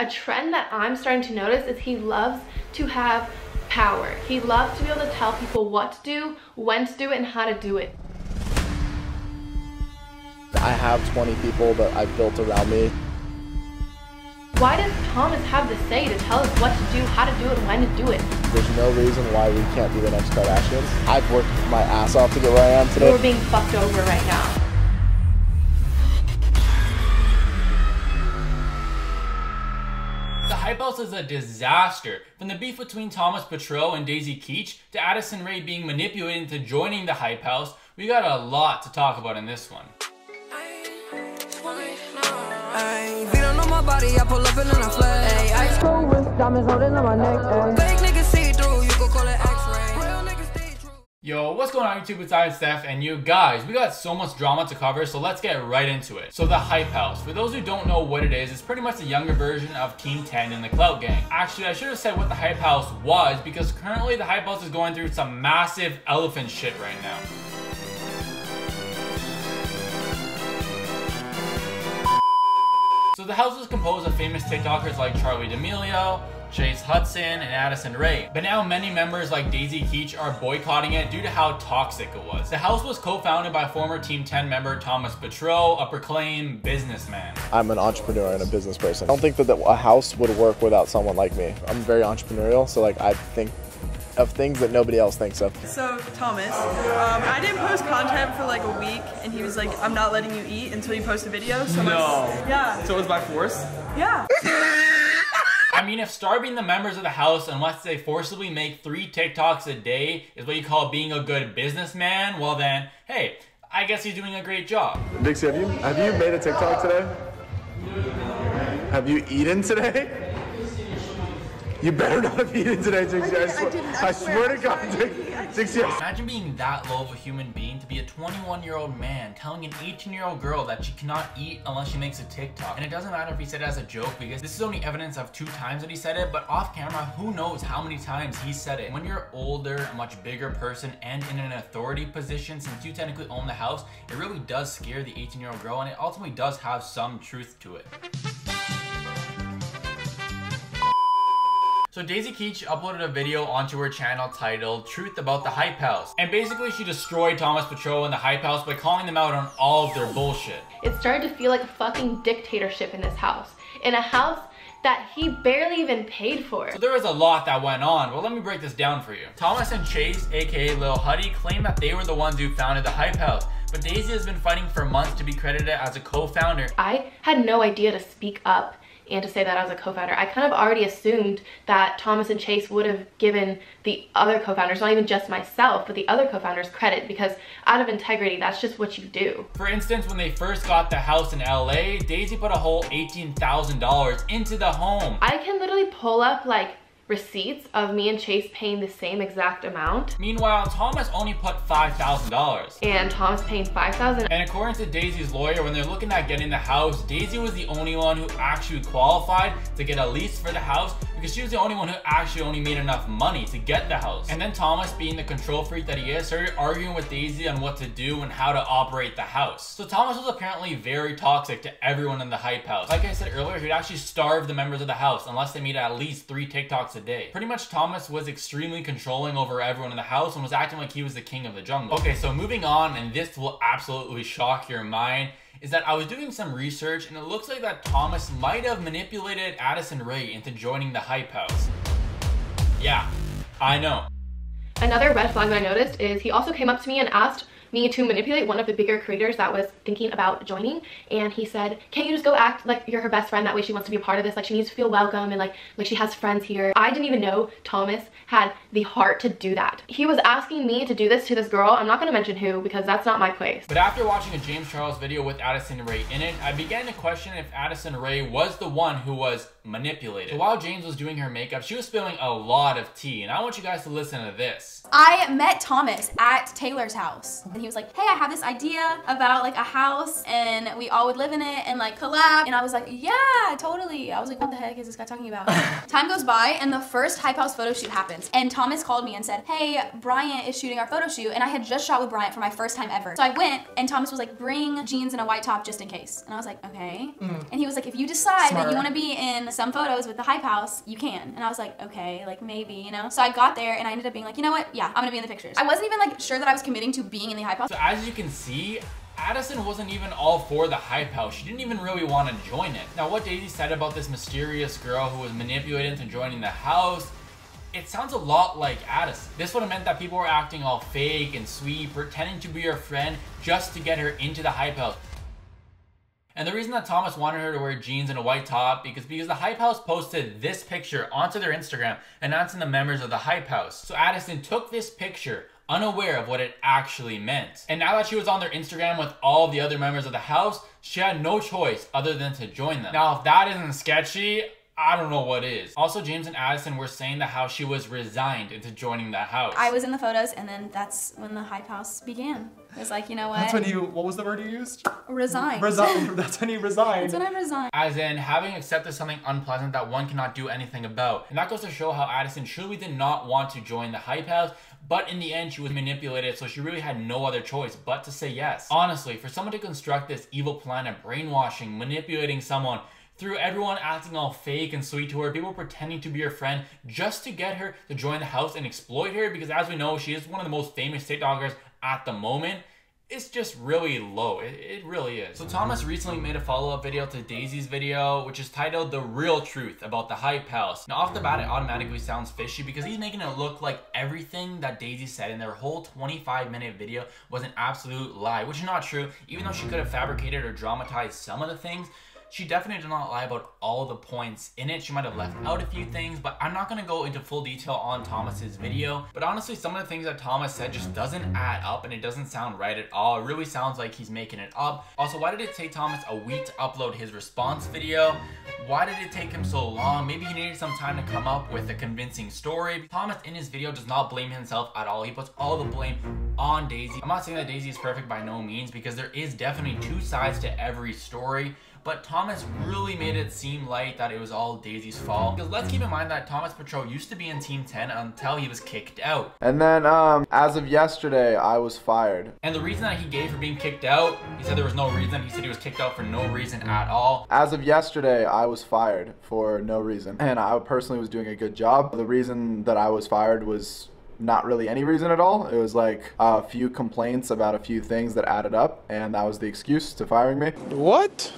A trend that I'm starting to notice is he loves to have power. He loves to be able to tell people what to do, when to do it, and how to do it. I have 20 people that I've built around me. Why does Thomas have the say to tell us what to do, how to do it, and when to do it? There's no reason why we can't be the next Kardashians. I've worked my ass off to get where I am today. We're being fucked over right now. Hype House is a disaster. From the beef between Thomas Petrou and Daisy Keech to Addison Rae being manipulated into joining the Hype House, we got a lot to talk about in this one. Body, I Yo, what's going on YouTube? It's I, Steph, and you guys, we got so much drama to cover, so let's get right into it. So the Hype House, for those who don't know what it is, it's pretty much the younger version of Team 10 in the Clout Gang. Actually, I should have said what the Hype House was, because currently the Hype House is going through some massive elephant shit right now. So the house was composed of famous TikTokers like Charli D'Amelio, Chase Hudson, and Addison Rae. But now many members like Daisy Keech are boycotting it due to how toxic it was. The house was co-founded by former Team 10 member Thomas Petrou, a proclaimed businessman. I'm an entrepreneur and a business person. I don't think that a house would work without someone like me. I'm very entrepreneurial, so like I think of things that nobody else thinks of. So Thomas, um, I didn't post content for like a week, and he was like, "I'm not letting you eat until you post a video." So no. yeah. So it was by force. Yeah. I mean, if starving the members of the house unless they forcibly make three TikToks a day is what you call being a good businessman, well then, hey, I guess he's doing a great job. Dixie, have you have you made a TikTok today? Have you eaten today? You better not have eaten today, Dixie. I, I, swear, I, I swear, to God, Dixie. Imagine being that low of a human being to be a 21 year old man telling an 18 year old girl that she cannot eat unless she makes a TikTok. And it doesn't matter if he said it as a joke because this is only evidence of two times that he said it, but off camera, who knows how many times he said it. When you're older, a much bigger person, and in an authority position, since you technically own the house, it really does scare the 18 year old girl and it ultimately does have some truth to it. So Daisy Keech uploaded a video onto her channel titled Truth About the Hype House. And basically she destroyed Thomas Petrou and the Hype House by calling them out on all of their bullshit. It started to feel like a fucking dictatorship in this house. In a house that he barely even paid for. So there was a lot that went on. Well, let me break this down for you. Thomas and Chase, aka Lil Huddy, claim that they were the ones who founded the Hype House. But Daisy has been fighting for months to be credited as a co-founder. I had no idea to speak up and to say that as a co-founder. I kind of already assumed that Thomas and Chase would have given the other co-founders, not even just myself, but the other co-founders credit because out of integrity, that's just what you do. For instance, when they first got the house in LA, Daisy put a whole $18,000 into the home. I can literally pull up like receipts of me and Chase paying the same exact amount. Meanwhile, Thomas only put $5,000. And Thomas paying 5000 And according to Daisy's lawyer, when they're looking at getting the house, Daisy was the only one who actually qualified to get a lease for the house because she was the only one who actually only made enough money to get the house. And then Thomas, being the control freak that he is, started arguing with Daisy on what to do and how to operate the house. So Thomas was apparently very toxic to everyone in the Hype House. Like I said earlier, he'd actually starve the members of the house unless they made at least three TikToks a day. Pretty much Thomas was extremely controlling over everyone in the house and was acting like he was the king of the jungle. Okay, so moving on, and this will absolutely shock your mind, is that I was doing some research and it looks like that Thomas might have manipulated Addison Rae into joining the Hype House. Yeah, I know. Another red flag that I noticed is he also came up to me and asked me to manipulate one of the bigger creators that was thinking about joining. And he said can't you just go act like you're her best friend? That way she wants to be a part of this. Like she needs to feel welcome and like like she has friends here. I didn't even know thomas had the heart to do that. He was asking me to do this to this girl. I'm not going to mention who because that's not my place. But after watching a james charles video with addison rae in it i began to question if addison rae was the one who was manipulated. So while james was doing her makeup she was spilling a lot of tea. And i want you guys to listen to this. I met thomas at taylor's house and he was like, hey, I have this idea about like a house and we all would live in it and like collab. And I was like, yeah, totally. I was like, what the heck is this guy talking about? Time goes by and the first Hype House photo shoot happens. And Thomas called me and said, hey, Bryant is shooting our photo shoot. And I had just shot with Bryant for my first time ever. So I went and Thomas was like, bring jeans and a white top just in case. And I was like, okay. Mm. And he was like, if you decide Smart. that you want to be in some photos with the Hype House, you can. And I was like, okay, like maybe, you know? So I got there and I ended up being like, you know what? Yeah, I'm gonna be in the pictures. I wasn't even like sure that I was committing to being in the Hype House. So as you can see, Addison wasn't even all for the hype house. She didn't even really want to join it. Now what Daisy said about this mysterious girl who was manipulated into joining the house, it sounds a lot like Addison. This would have meant that people were acting all fake and sweet, pretending to be her friend just to get her into the hype house. And the reason that Thomas wanted her to wear jeans and a white top because because the Hype House posted this picture onto their Instagram announcing the members of the Hype House. So Addison took this picture unaware of what it actually meant. And now that she was on their Instagram with all the other members of the house, she had no choice other than to join them. Now if that isn't sketchy, I don't know what is. Also, James and Addison were saying that how she was resigned into joining the house. I was in the photos and then that's when the Hype House began. It was like, you know what? That's when you, what was the word you used? resigned. Resign. That's when you resigned. That's when I resigned. As in having accepted something unpleasant that one cannot do anything about. And that goes to show how Addison truly did not want to join the Hype House, but in the end she was manipulated, so she really had no other choice but to say yes. Honestly, for someone to construct this evil plan of brainwashing, manipulating someone, through everyone acting all fake and sweet to her, people pretending to be her friend just to get her to join the house and exploit her because as we know, she is one of the most famous TikTokers at the moment. It's just really low. It, it really is. So Thomas recently made a follow-up video to Daisy's video, which is titled The Real Truth About the Hype House. Now off the bat, it automatically sounds fishy because he's making it look like everything that Daisy said in their whole 25 minute video was an absolute lie, which is not true. Even though she could have fabricated or dramatized some of the things, she definitely did not lie about all the points in it. She might have left out a few mm-hmm. things, but I'm not gonna go into full detail on Thomas's video. But honestly, some of the things that Thomas said just doesn't add up and it doesn't sound right at all. It really sounds like he's making it up. Also, why did it take Thomas a week to upload his response video? Why did it take him so long? Maybe he needed some time to come up with a convincing story. Thomas in his video does not blame himself at all. He puts all the blame on Daisy. I'm not saying that Daisy is perfect by no means because there is definitely two sides to every story but Thomas really made it seem like that it was all Daisy's fault. Because let's keep in mind that Thomas Petrou used to be in Team 10 until he was kicked out. And then, um, as of yesterday, I was fired. And the reason that he gave for being kicked out, he said there was no reason. He said he was kicked out for no reason at all. As of yesterday, I was fired for no reason. And I personally was doing a good job. The reason that I was fired was not really any reason at all. It was like a few complaints about a few things that added up, and that was the excuse to firing me. What?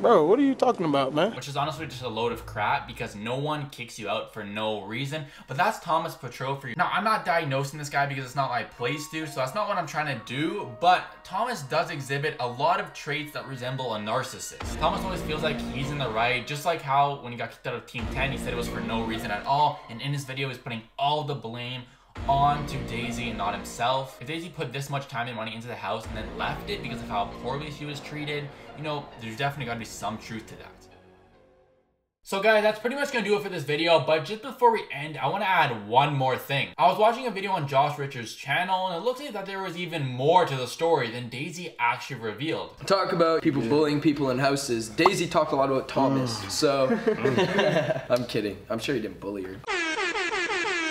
Bro, what are you talking about, man? Which is honestly just a load of crap because no one kicks you out for no reason. But that's Thomas Petrou for you. Now, I'm not diagnosing this guy because it's not my place to, so that's not what I'm trying to do. But Thomas does exhibit a lot of traits that resemble a narcissist. Thomas always feels like he's in the right, just like how when he got kicked out of Team 10, he said it was for no reason at all. And in his video, he's putting all the blame on to Daisy and not himself. If Daisy put this much time and money into the house and then left it because of how poorly she was treated, you know, there's definitely gotta be some truth to that. So guys, that's pretty much gonna do it for this video, but just before we end, I wanna add one more thing. I was watching a video on Josh Richards' channel, and it looks like that there was even more to the story than Daisy actually revealed. Talk about people bullying people in houses. Daisy talked a lot about Thomas, mm. so I'm kidding. I'm sure he didn't bully her.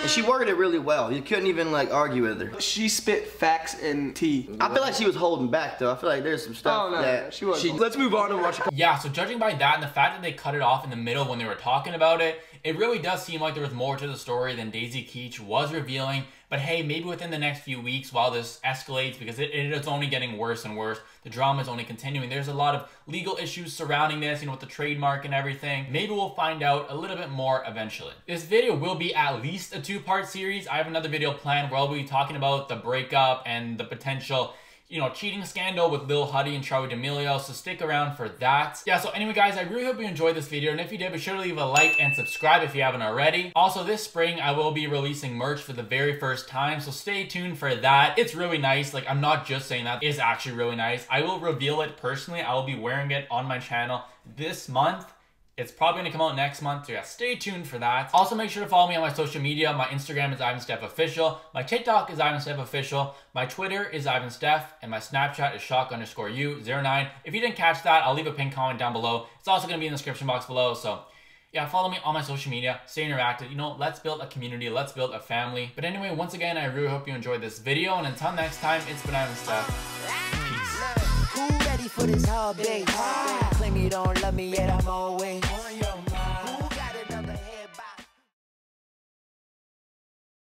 And she worded it really well. You couldn't even like argue with her. She spit facts and tea. I feel like she was holding back though. I feel like there's some stuff Oh no, that she was. She, let's move on and watch. Yeah, so judging by that and the fact that they cut it off in the middle when they were talking about it, it really does seem like there was more to the story than Daisy Keech was revealing. But hey, maybe within the next few weeks while this escalates, because it, it is only getting worse and worse, the drama is only continuing. There's a lot of legal issues surrounding this, you know, with the trademark and everything. Maybe we'll find out a little bit more eventually. This video will be at least a two-part series. I have another video planned where I'll be talking about the breakup and the potential you know, cheating scandal with Lil Huddy and Charli D'Amelio, so stick around for that. Yeah, so anyway, guys, I really hope you enjoyed this video, and if you did, be sure to leave a like and subscribe if you haven't already. Also, this spring, I will be releasing merch for the very first time, so stay tuned for that. It's really nice. Like, I'm not just saying that. It's actually really nice. I will reveal it personally. I will be wearing it on my channel this month It's probably gonna come out next month, so yeah, stay tuned for that. Also, make sure to follow me on my social media. My Instagram is Ivan Official. My TikTok is Ivan Official. My Twitter is Ivan and my Snapchat is shock underscore u 09. If you didn't catch that, I'll leave a pinned comment down below. It's also gonna be in the description box below. So yeah, follow me on my social media, stay interactive. You know, let's build a community, let's build a family. But anyway, once again, I really hope you enjoyed this video. And until next time, it's been Ivan Steff. For this hard day? Claim you don't love me yet, I'm always